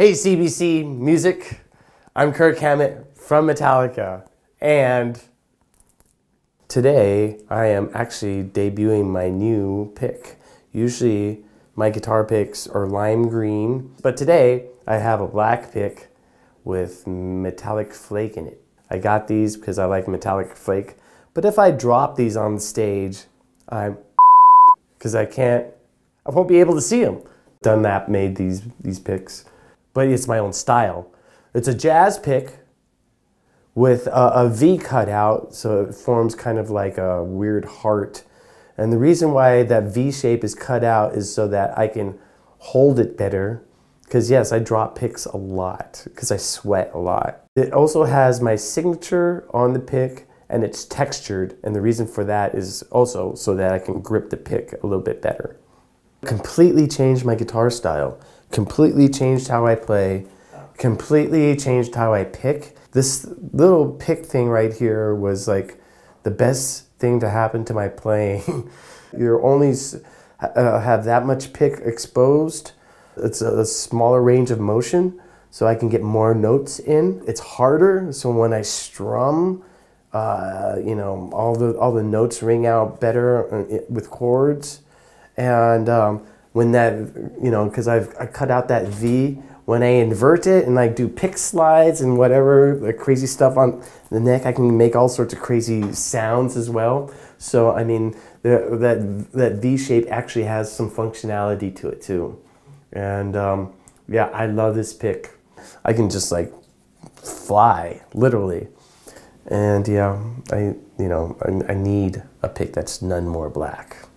Hey CBC Music, I'm Kirk Hammett from Metallica, and today I am actually debuting my new pick. Usually my guitar picks are lime green, but today I have a black pick with metallic flake in it. I got these because I like metallic flake, but if I drop these on stage, I'm because I can't, I won't be able to see them. Dunlop made these, these picks but it's my own style. It's a jazz pick with a, a V cut out, so it forms kind of like a weird heart. And the reason why that V shape is cut out is so that I can hold it better. Because yes, I drop picks a lot because I sweat a lot. It also has my signature on the pick and it's textured. And the reason for that is also so that I can grip the pick a little bit better. Completely changed my guitar style completely changed how I play, completely changed how I pick. This little pick thing right here was like the best thing to happen to my playing. You're only uh, have that much pick exposed. It's a, a smaller range of motion, so I can get more notes in. It's harder, so when I strum, uh, you know, all the all the notes ring out better uh, with chords, and um, when that, you know, because I've I cut out that V, when I invert it and like do pick slides and whatever, the crazy stuff on the neck, I can make all sorts of crazy sounds as well. So, I mean, the, that, that V shape actually has some functionality to it too. And um, yeah, I love this pick. I can just like fly, literally. And yeah, I, you know, I, I need a pick that's none more black.